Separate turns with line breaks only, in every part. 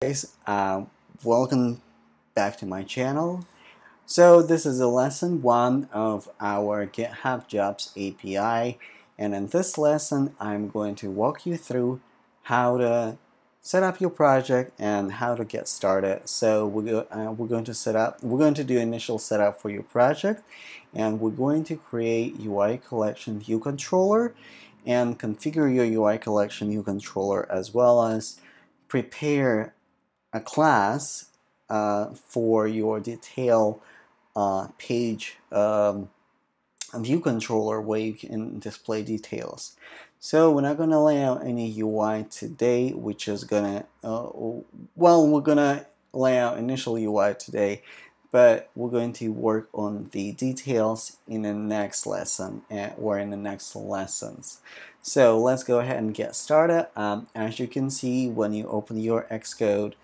guys, uh, welcome back to my channel. So this is a lesson one of our GitHub Jobs API and in this lesson I'm going to walk you through how to set up your project and how to get started. So we're, uh, we're going to set up, we're going to do initial setup for your project and we're going to create UI collection view controller and configure your UI collection view controller as well as prepare a class uh, for your detail uh, page um, view controller where you can display details. So we're not going to lay out any UI today, which is going to, uh, well, we're going to lay out initial UI today, but we're going to work on the details in the next lesson eh, or in the next lessons. So let's go ahead and get started. Um, as you can see, when you open your Xcode,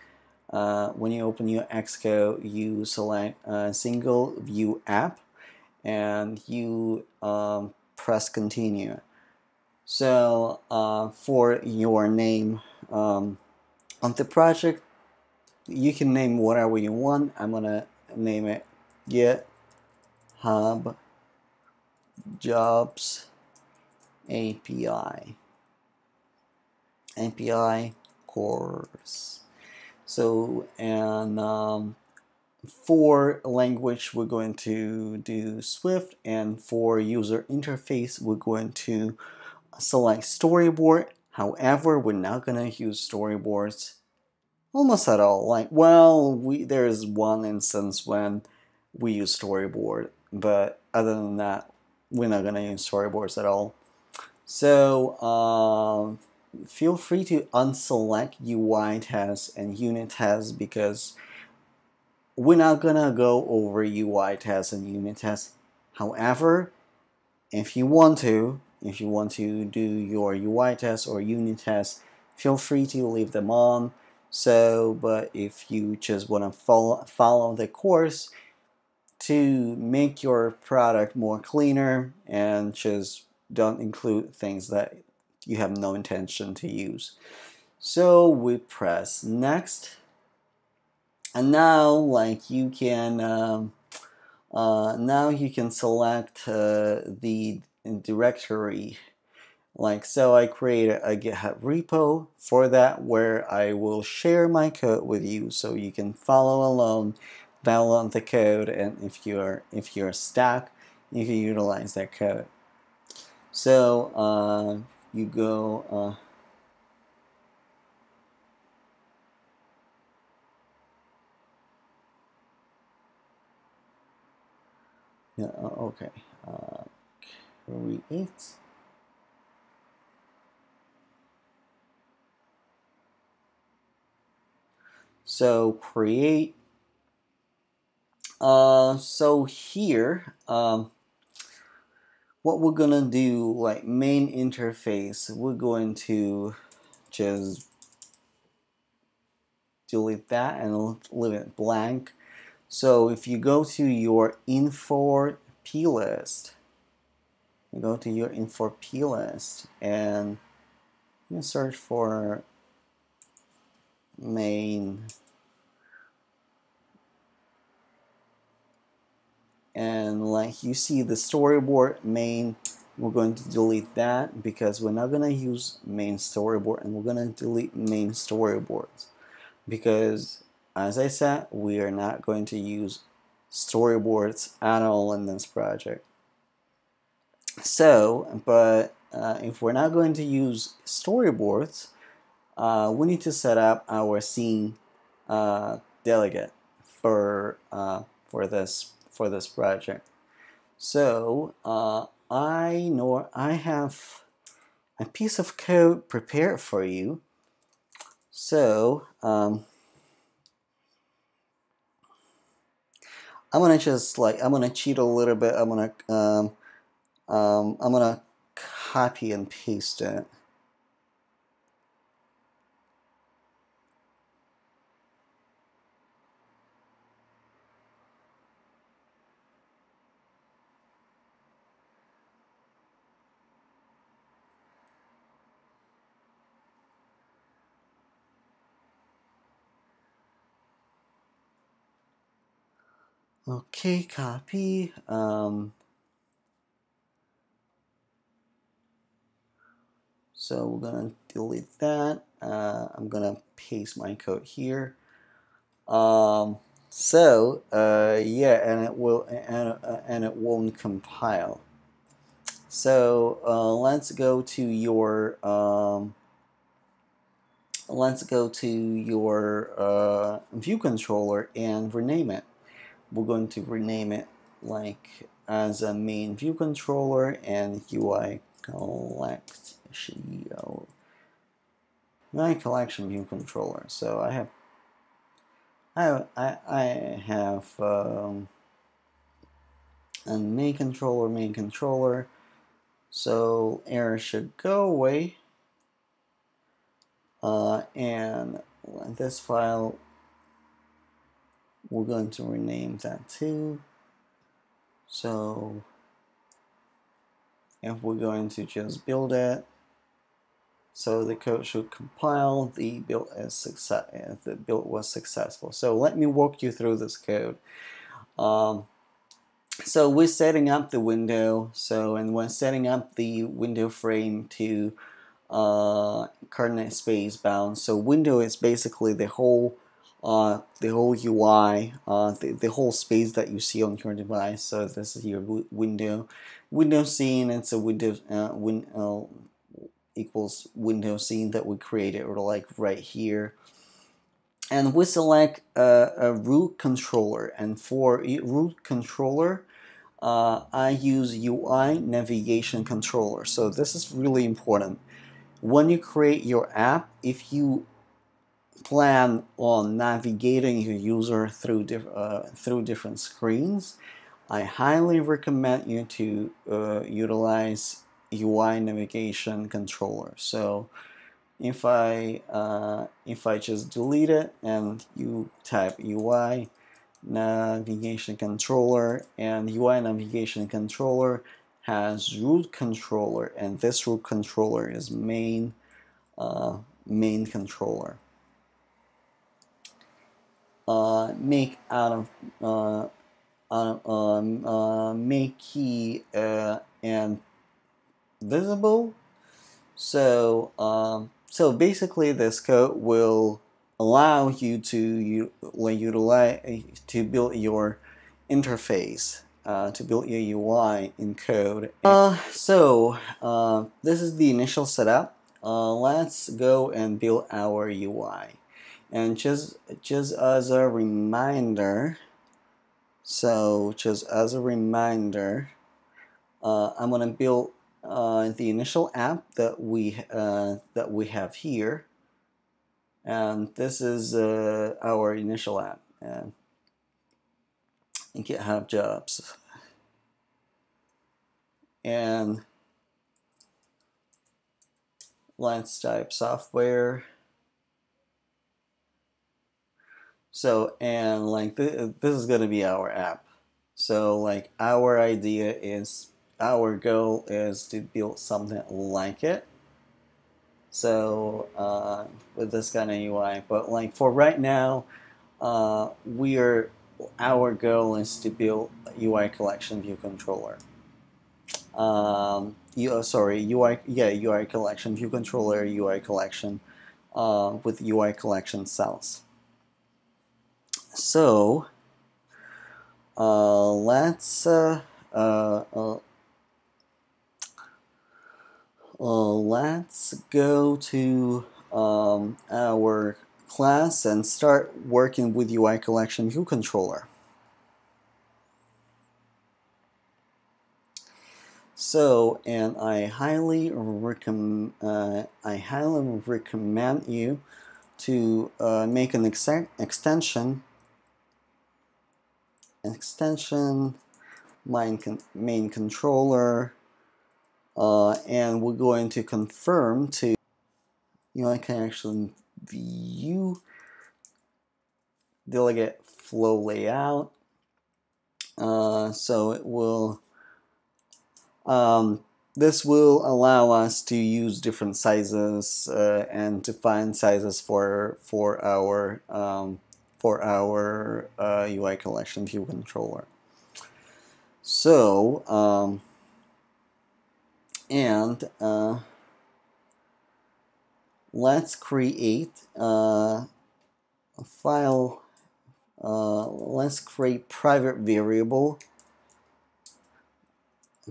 uh, when you open your Xcode, you select a single view app and you um, press continue. So uh, for your name um, on the project, you can name whatever you want. I'm gonna name it GitHub Jobs API. API course. So and um, for language we're going to do Swift and for user interface we're going to select storyboard. However, we're not going to use storyboards almost at all. Like, well, we there's one instance when we use storyboard, but other than that, we're not going to use storyboards at all. So uh, feel free to unselect UI tests and unit tests because we're not to go over UI tests and unit tests. However, if you want to, if you want to do your UI test or unit test, feel free to leave them on. So, but if you just want to follow, follow the course to make your product more cleaner and just don't include things that you have no intention to use. So we press next. And now like you can, um, uh, now you can select uh, the directory like so I create a GitHub repo for that where I will share my code with you so you can follow along download the code and if you're if you're stuck you can utilize that code so uh, you go uh, yeah, uh, okay uh, create so create uh, so here um, what we're gonna do like main interface we're going to just delete that and leave it blank. So if you go to your info plist you go to your info plist and you search for main and like you see the storyboard main we're going to delete that because we're not going to use main storyboard and we're going to delete main storyboards. Because as I said we are not going to use storyboards at all in this project. So but uh, if we're not going to use storyboards uh, we need to set up our scene uh, delegate for uh, for this for this project. So uh, I know I have a piece of code prepared for you. So um, I'm gonna just like I'm gonna cheat a little bit. I'm gonna um, um, I'm gonna copy and paste it. Okay, copy. Um, so we're gonna delete that. Uh, I'm gonna paste my code here. Um, so uh, yeah, and it will and, uh, and it won't compile. So uh, let's go to your um, let's go to your uh, view controller and rename it. We're going to rename it like as a main view controller and UI collection UI collection view controller. So I have I I, I have um, a main controller main controller. So error should go away. Uh, and this file, we're going to rename that too. So if we're going to just build it, so the code should compile, the build is success, the build was successful. So let me walk you through this code. Um, so we're setting up the window. So and we're setting up the window frame to uh, coordinate space bound. So window is basically the whole uh, the whole UI, uh, the, the whole space that you see on your device. So this is your window. Window scene, it's a window uh, win, uh, equals window scene that we created or like right here. And we select a, a root controller. And for root controller, uh, I use UI navigation controller. So this is really important when you create your app, if you plan on navigating your user through diff uh, through different screens, I highly recommend you to uh, utilize UI navigation controller. So if I uh, if I just delete it and you type UI navigation controller and UI navigation controller has root controller and this root controller is main uh, main controller uh, make out of uh, um, uh, make key uh, and visible so um, so basically this code will allow you to utilize to build your interface uh, to build your UI in code. Uh, so uh, this is the initial setup. Uh, let's go and build our UI. And just just as a reminder, so just as a reminder, uh, I'm gonna build uh, the initial app that we that we have here, and this is our initial app. And and GitHub jobs. And let's type software. So, and like th this is going to be our app. So like our idea is, our goal is to build something like it. So uh, with this kind of UI, but like for right now, uh, we are our goal is to build UI collection view controller. Um, you, uh, sorry, UI, yeah, UI collection view controller, UI collection uh, with UI collection cells. So uh, let's uh, uh, uh, let's go to um, our class and start working with UI collection view controller. So, and I highly recommend uh, I highly recommend you to uh, make an ex extension extension main, con main controller uh, and we're going to confirm to UI collection view delegate flow layout. Uh, so it will, um, this will allow us to use different sizes uh, and to find sizes for for our um, for our uh, UI collection view controller. So, um, and uh, let's create uh, a file. Uh, let's create private variable,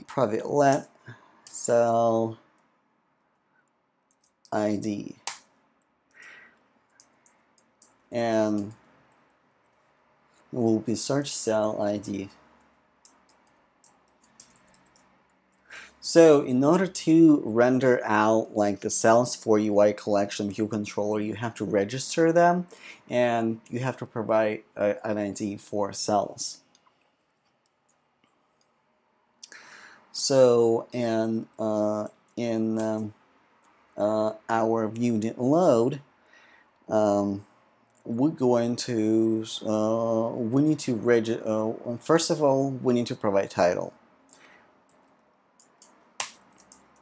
private let cell ID. And will be search cell ID. So in order to render out like the cells for UI collection view controller, you have to register them and you have to provide a, an ID for cells. So and uh, in um, uh, our view load, um, we're going to uh, we need to register. Uh, first of all, we need to provide title.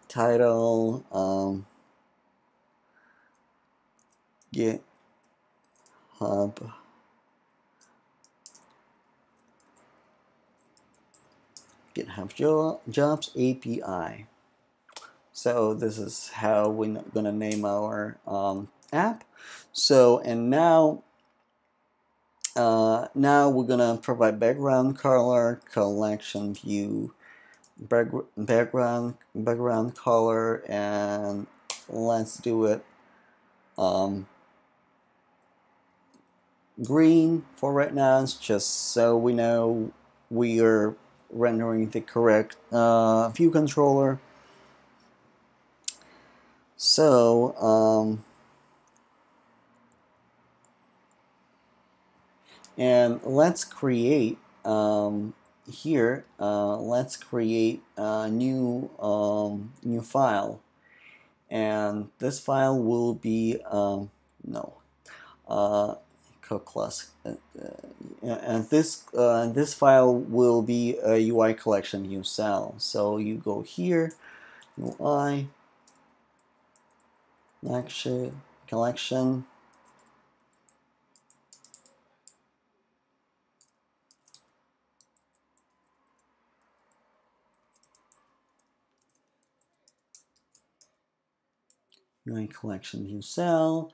Title. Um, GitHub. GitHub jo Jobs API. So this is how we're gonna name our um, app. So and now uh, now we're gonna provide background color, collection view, back, background background color, and let's do it um, green for right now. It's just so we know we are rendering the correct uh, view controller. So, um, and let's create um, here, uh, let's create a new, um, new file. And this file will be, um, no, uh, class. Uh, uh, and this uh, this file will be a UI collection view cell. So you go here, UI collection. UI collection view cell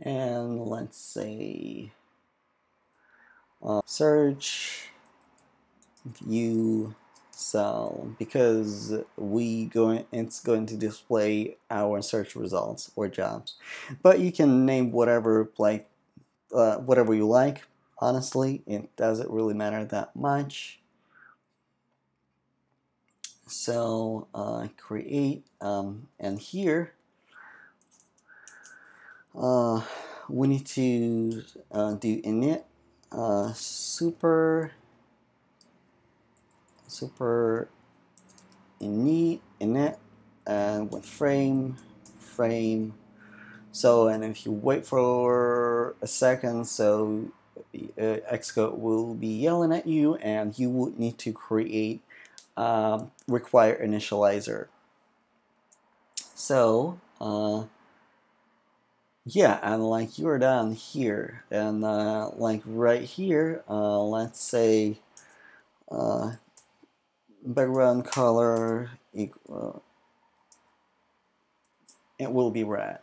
and let's say uh, search view cell because we going it's going to display our search results or jobs. But you can name whatever like uh, whatever you like. Honestly it doesn't really matter that much. So uh, create um, and here uh, we need to uh, do init uh, super super init init and with frame frame. So and if you wait for a second so uh, Xcode will be yelling at you and you would need to create um, require initializer. So uh, yeah and like you're down here and uh, like right here uh, let's say uh, background color equal, it will be red.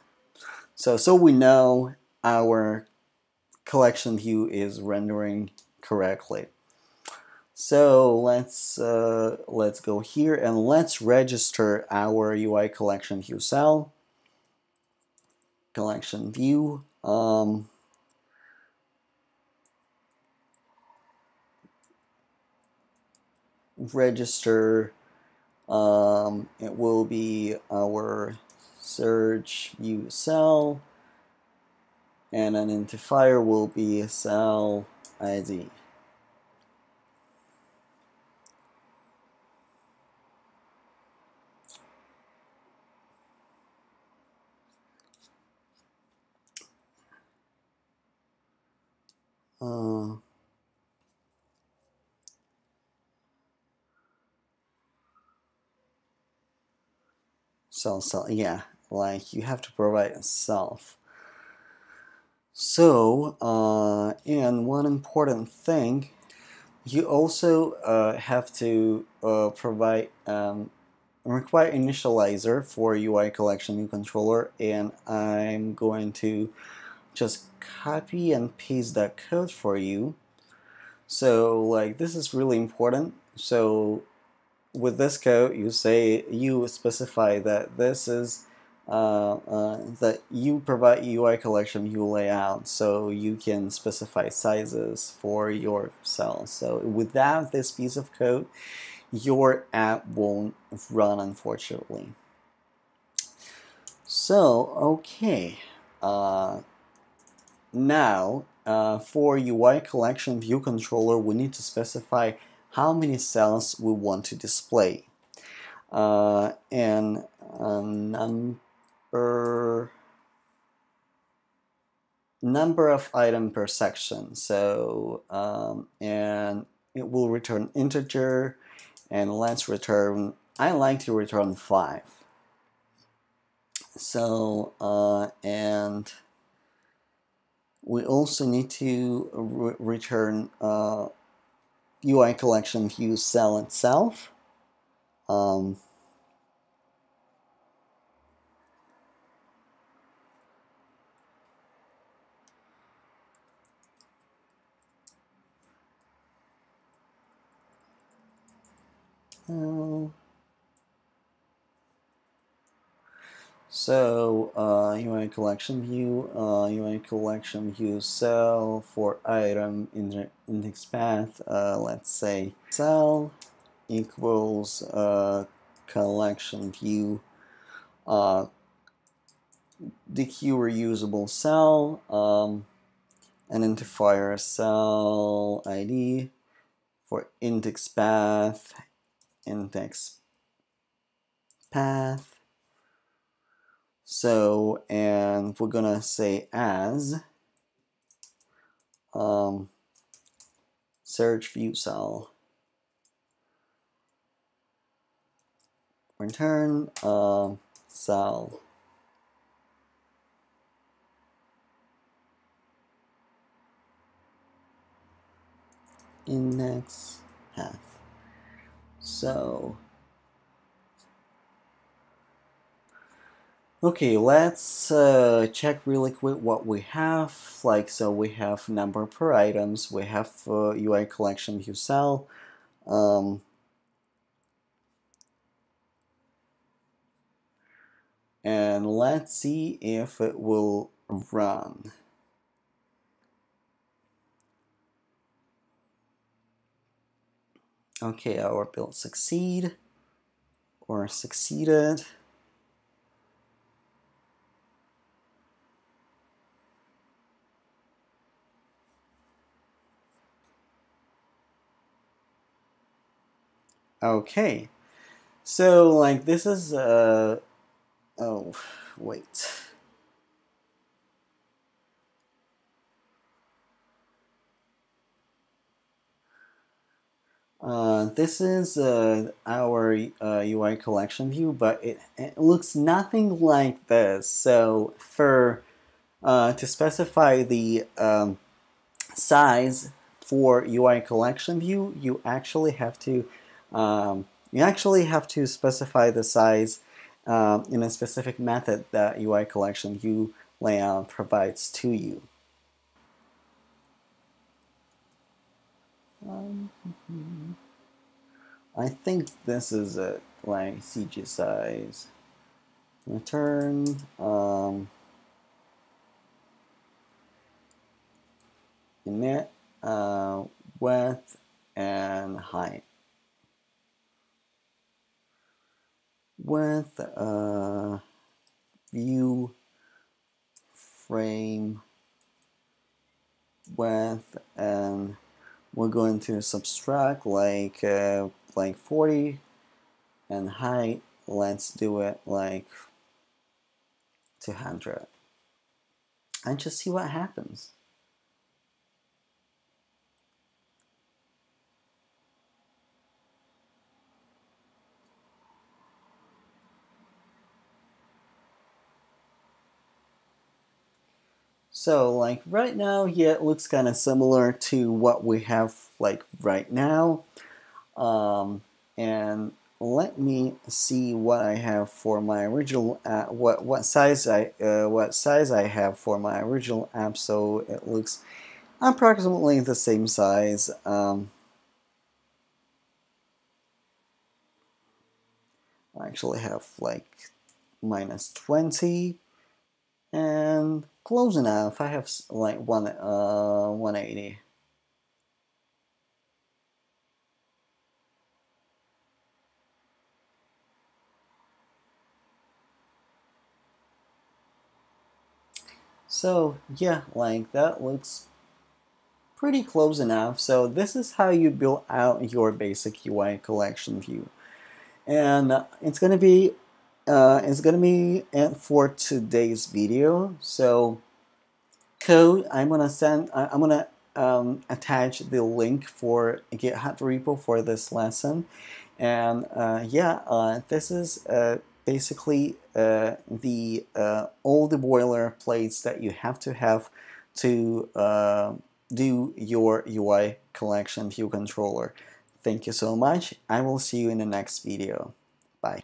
So so we know our collection view is rendering correctly. So let's uh, let's go here and let's register our UI collection view. Cell collection view. Um, register um, it will be our search view cell and an identifier will be cell ID. Uh, self, self, yeah, like you have to provide self. So, uh, and one important thing, you also uh, have to uh, provide um, require initializer for UI collection view controller, and I'm going to just copy and paste that code for you. So, like, this is really important. So, with this code, you say you specify that this is uh, uh, that you provide UI collection view layout so you can specify sizes for your cells. So without this piece of code, your app won't run unfortunately. So, okay. Uh, now, uh, for UI collection view controller, we need to specify how many cells we want to display. Uh, and um, number number of item per section. So um, and it will return integer, and let's return. I like to return five. So uh, and we also need to re return uh, UI collection view cell itself. Um, Uh, so uh, UI collection view, uh, UI collection view cell for item in index path. Uh, let's say cell equals uh, collection view uh, dequeue reusable cell um, identifier cell ID for index path index path. So, and we're gonna say as um, search view cell. Return uh, cell. Index path. So, okay, let's uh, check really quick what we have. Like, so we have number per items, we have uh, UI collection view cell. Um, and let's see if it will run. Okay, our build succeed or succeeded. Okay, so like this is, uh, oh, wait. Uh, this is uh, our uh, UI collection view, but it, it, looks nothing like this. So for uh, to specify the um, size for UI collection view, you actually have to um, you actually have to specify the size um, in a specific method that UI collection view layout provides to you. Um, I think this is it, like CG size. Return, um, init, uh, width, and height. Width, a view, frame, width, and we're going to subtract like uh, like 40 and height. Let's do it like 200 and just see what happens So like right now, yeah, it looks kind of similar to what we have like right now. Um, and let me see what I have for my original uh, what what size I uh, what size I have for my original app. So it looks approximately the same size. Um, I actually have like minus 20 and close enough. I have like one uh 180. So yeah, like that looks pretty close enough. So this is how you build out your basic UI collection view. And it's gonna be uh, it's gonna be it for today's video. So code, I'm gonna send I'm gonna um, attach the link for GitHub repo for this lesson. And uh, yeah, uh, this is uh, basically uh, the uh, all the boilerplates that you have to have to do your UI collection view controller. Thank you so much. I will see you in the next video. Bye.